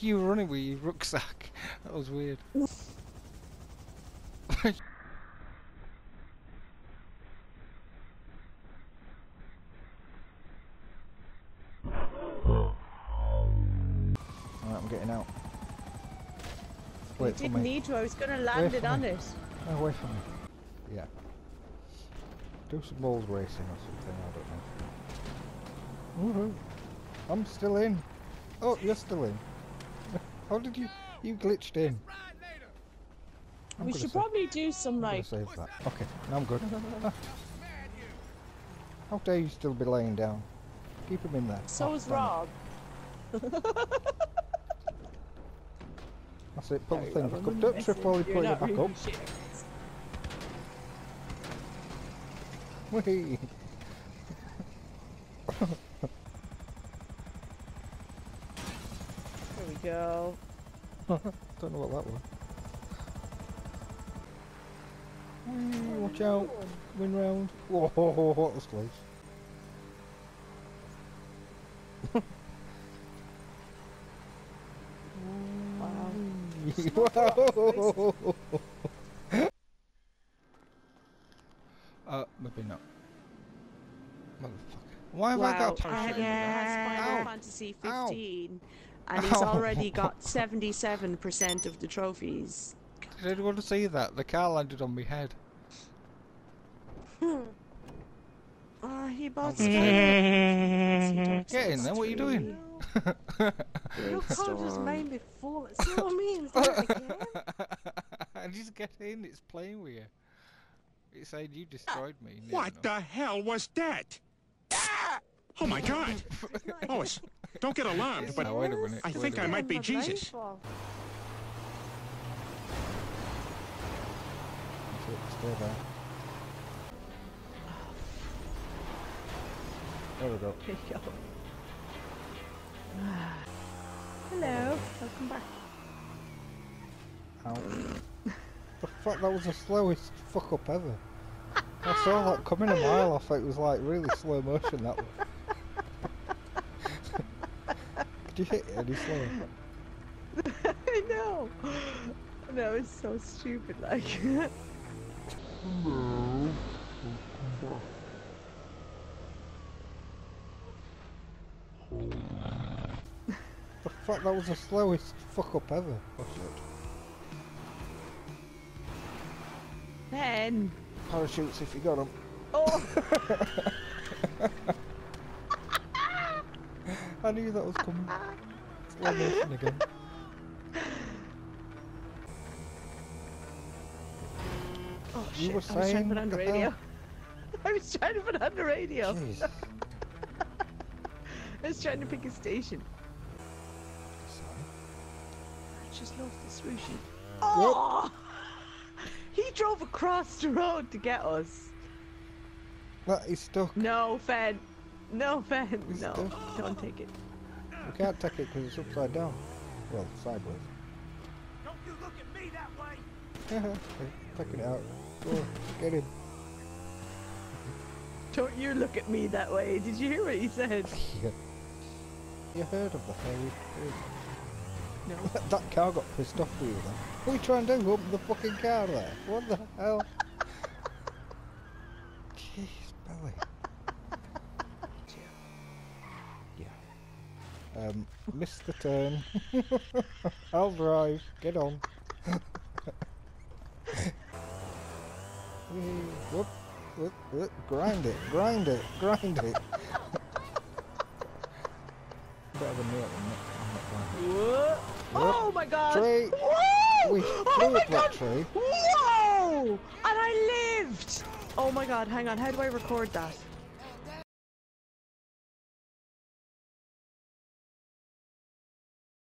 you were running with your rucksack. That was weird. Wait for didn't need to, I was going to land it on me. it. Oh, away from me. Yeah. Do some balls racing or something, I don't know. Woohoo! I'm still in. Oh, you're still in. How did you... You glitched in. I'm we should probably do some I'm like... save that. Okay, now I'm good. Ah. How dare you still be laying down? Keep him in there. So Oh, is. Rob. That's it, put the thing back up. Don't trip while you put it back up. Whee! There we go. Don't know what that was. Whee, watch out! Win round. Whoa, what was close. Wow. Whoa! uh, maybe not. Motherfucker. Why have I wow. got a I parachute? had Final Ow. Fantasy Ow. 15 and he's Ow. already got 77% of the trophies. I Did anyone see that? The car landed on my head. Ah, he bought I'm stuff. Get in there, what are you doing? Your car just made me fall. See what I mean? Do it again. I Just get in, it's playing with you. It said you destroyed me. Ah, what enough. the hell was that? Ah! Oh my god! Oh, it's, don't get alarmed, but Now, wait a minute. I think I might be Jesus. rainfall. That's it, Stay there. There we go. There you go. Hello, welcome back. Ow. the fuck, that was the slowest fuck up ever. I saw that coming a mile off, it was like really slow motion that one. Could you hit it any slower? I know. That was so stupid. Like, The fuck, that was the slowest fuck up ever. Oh shit. Ben. Parachutes if you got them. Oh, I knew that was coming. Slow motion again. oh You shit! were I was trying to put on the the radio. hell? I was trying to put on the radio. Jeez. I was trying to pick a station. Sorry. I just love the swooshy. Oh! He drove across the road to get us. But he's stuck. No, Fed. No, Fed. It's No, stuck. don't take it. We can't take it because it's upside down. Well, sideways. Don't you look at me that way! Taking it out. Go get him. Don't you look at me that way. Did you hear what he said? Yeah. You heard of the hairy No. that car got pissed off with you then. What are you trying to do? Open the fucking car there? What the hell? Jeez, Billy. Yeah. Um, missed the turn. I'll drive. Get on. Whoop, whoop, whoop. Grind it, grind it, grind it. Better than me at the next I'm not grinding. Whoa. Oh my god! Tree. Whoa! We oh my god! tree. Whoa! And I lived! Oh my god, hang on, how do I record that?